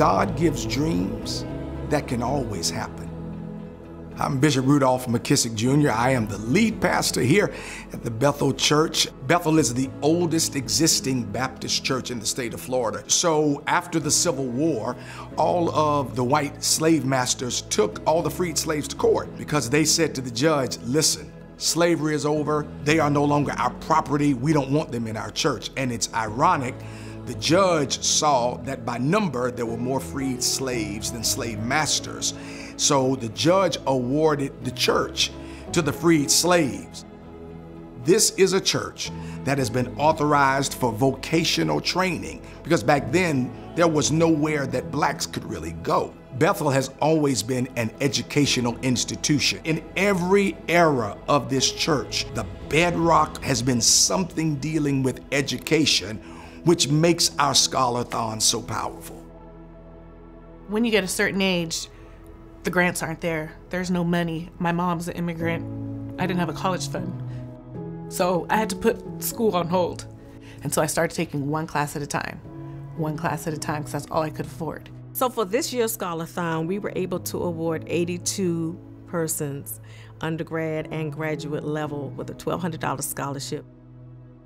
God gives dreams, that can always happen. I'm Bishop Rudolph McKissick Jr. I am the lead pastor here at the Bethel Church. Bethel is the oldest existing Baptist church in the state of Florida. So after the Civil War, all of the white slave masters took all the freed slaves to court because they said to the judge, listen, slavery is over. They are no longer our property. We don't want them in our church. And it's ironic the judge saw that by number there were more freed slaves than slave masters. So the judge awarded the church to the freed slaves. This is a church that has been authorized for vocational training because back then there was nowhere that blacks could really go. Bethel has always been an educational institution. In every era of this church, the bedrock has been something dealing with education which makes our Scholarthon so powerful. When you get a certain age, the grants aren't there. There's no money. My mom's an immigrant. I didn't have a college fund. So I had to put school on hold. And so I started taking one class at a time, one class at a time, because that's all I could afford. So for this year's Scholarthon, we were able to award 82 persons, undergrad and graduate level, with a $1,200 scholarship.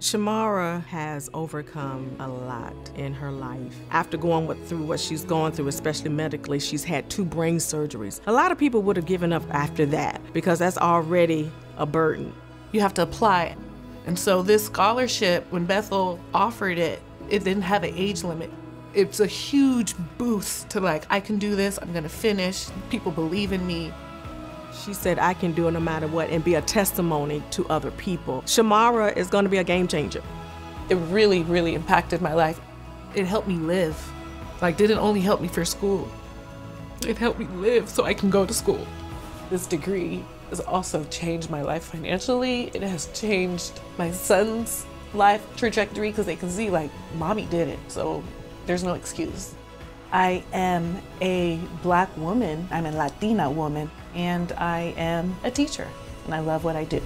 Shamara has overcome a lot in her life. After going through what she's gone through, especially medically, she's had two brain surgeries. A lot of people would have given up after that because that's already a burden. You have to apply. And so this scholarship, when Bethel offered it, it didn't have an age limit. It's a huge boost to like, I can do this, I'm gonna finish, people believe in me. She said, I can do it no matter what and be a testimony to other people. Shamara is going to be a game changer. It really, really impacted my life. It helped me live. Like, didn't only help me for school, it helped me live so I can go to school. This degree has also changed my life financially. It has changed my son's life trajectory because they can see, like, mommy did it. So there's no excuse. I am a black woman, I'm a Latina woman, and I am a teacher, and I love what I do.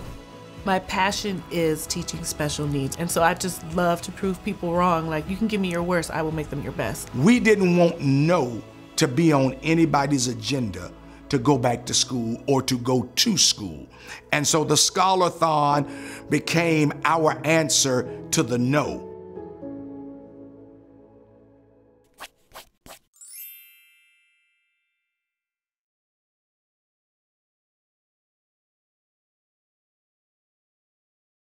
My passion is teaching special needs, and so I just love to prove people wrong. Like, you can give me your worst, I will make them your best. We didn't want no to be on anybody's agenda to go back to school or to go to school. And so the Scholarthon became our answer to the no.